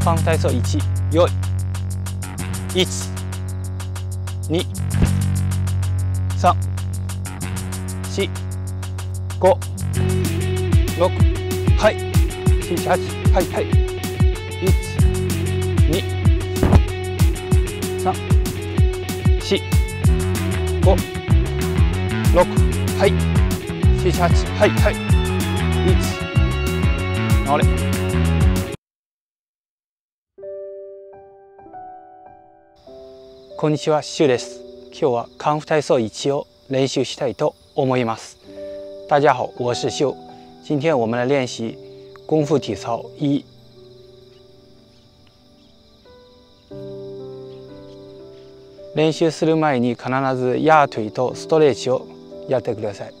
反対走1よい。12345はい。78はいはい。12345はい。78はいはい。1あれ。こんにちは、シュです。今日はカンフ体操1を練習したいと思います。大家好，我是秀。今天我们来练习功夫体操一。練習する前に必ず压腿とストレッチをやってください。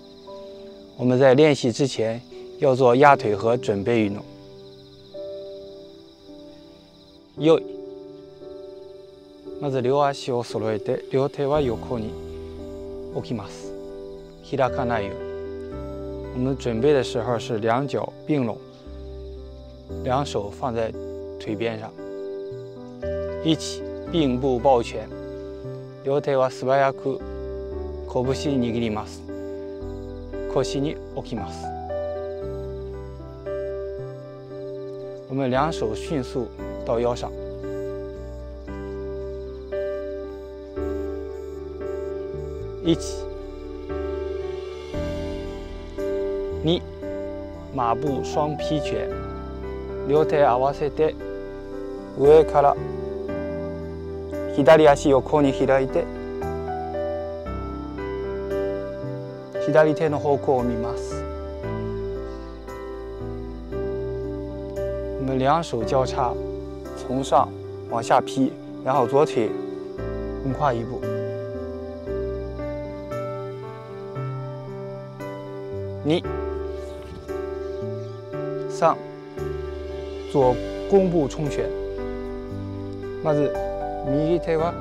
我们在练习之前要做压腿和准备运动。よい。まず両足を揃えて両手は横に置きます。開かないよう。に我们准备的时候是两脚并拢。两手放在腿边上。一起并步抱拳。両手は素早く拳握ります。腰に置きます。我们两手迅速到腰上。一、二、马步双劈拳，両手合わせて上から左足横に開いて左手の方向を見ます。我们两手交叉，从上往下劈，然后左腿横跨一步。 二、三、左弓步冲拳。まず右手は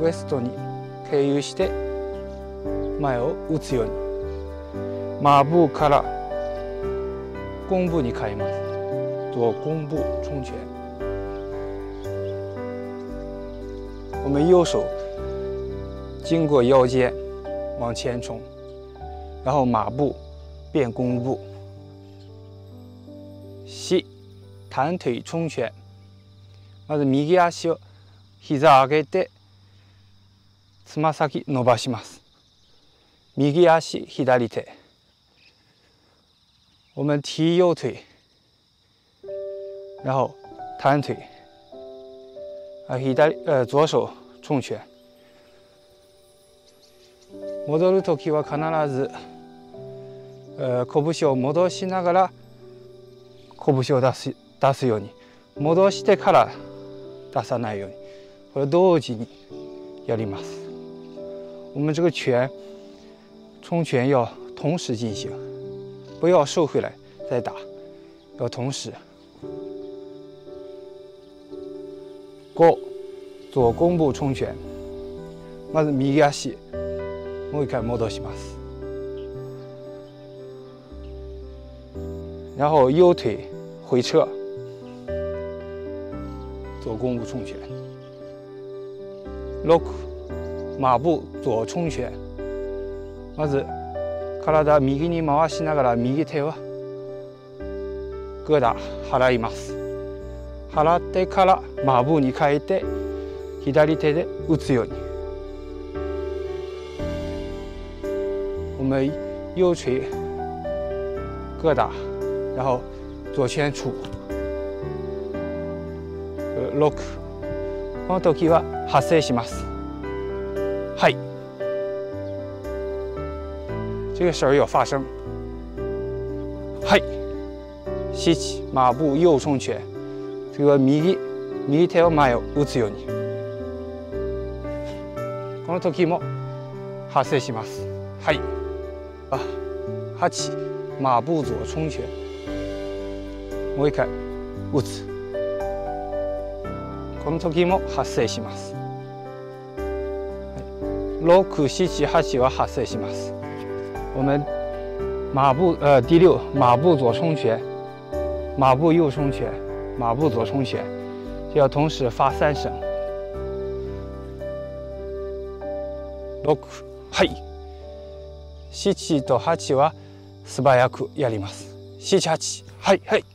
ウエストに経由して前を打つように。马步から弓步に変えます。左弓步冲拳。我们右手经过腰间往前冲。 然后马步变弓步，四弹腿冲拳。まず右足を膝上げてつま先伸ばします。右足左手。我们提右腿，然后弹腿。啊，左呃左手冲拳。戻る時は必ず 拳を戻しながら拳を出す出すように戻してから出さないように。これ同時にやります。我们这个拳冲拳要同时进行。不要收回来再打要同时。5左弓步冲拳。まず右足もう一回戻します。然后右腿回撤，左弓步冲拳。六、马步左冲拳。まず体右に回しながら右手はグーダ払います。払ってから馬步に変えて左手で打つように。我们右腿疙瘩。 然后左拳出，呃，lock。この時は発声します。はい。这个时候要发声。はい。七马步右冲拳。这个右右手を前を打つように。この時も発声します。はい。あ、八马步左冲拳。 もう一回打つこの時も発生します678は発生します我们马步呃第六马步左冲拳马步右冲拳马步做冲拳，就要同时发三声。六、はい。七と八は素早くやります。七八、はいはい。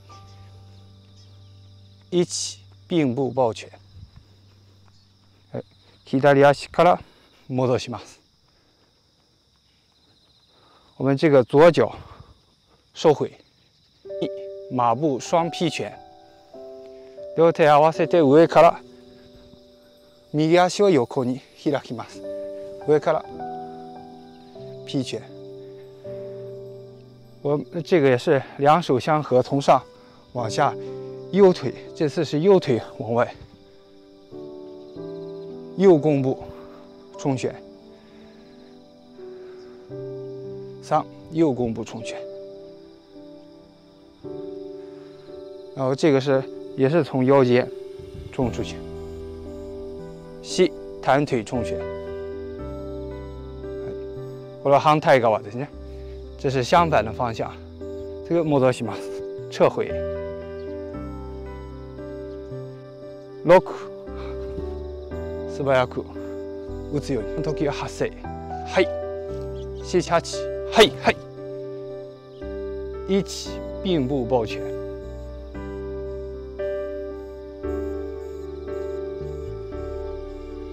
一、并步抱拳。左足から戻します。我们这个左脚收回，一马步双劈拳。両手合わせて上から右足を横に開きます。上から劈拳。我这个也是两手相合，从上往下， 右腿这次是右腿往外，右弓步冲拳。三右弓步冲拳，然后这个是也是从腰间冲出去。吸弹腿冲拳，或者航太高的，你看，这是相反的方向。这个摩多西马撤回。六素早く打つように。時は発声。はい。七八。嘿嘿，一起并步抱拳。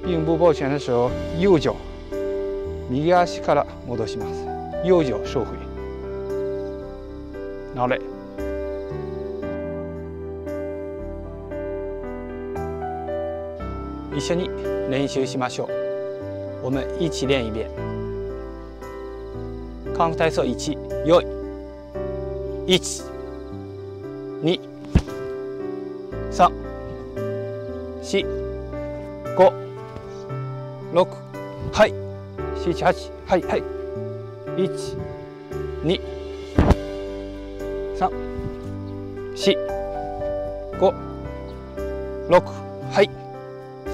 并步抱拳的时候，右脚右足から戻します。右脚收回。好嘞， 一緒に練習しましょう。我们一起练一遍。韓国体操1、よい。1、2、3、4、5、6、はい。はい、はい。1、2、3、4、5、6、はい。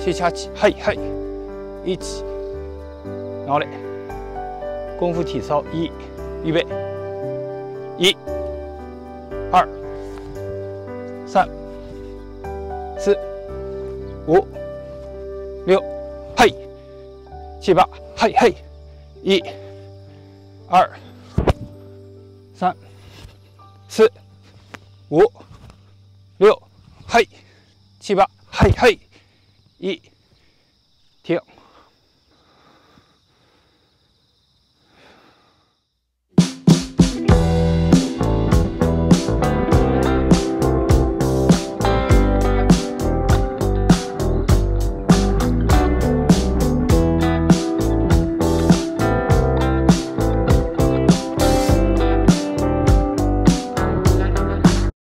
七、八、はいはい、一、好嘞。功夫体操一，预备，一、二、三、四、五、六，嘿，七八，嘿嘿，一、二、三、四、五、六，嘿，七八，嘿嘿， 一，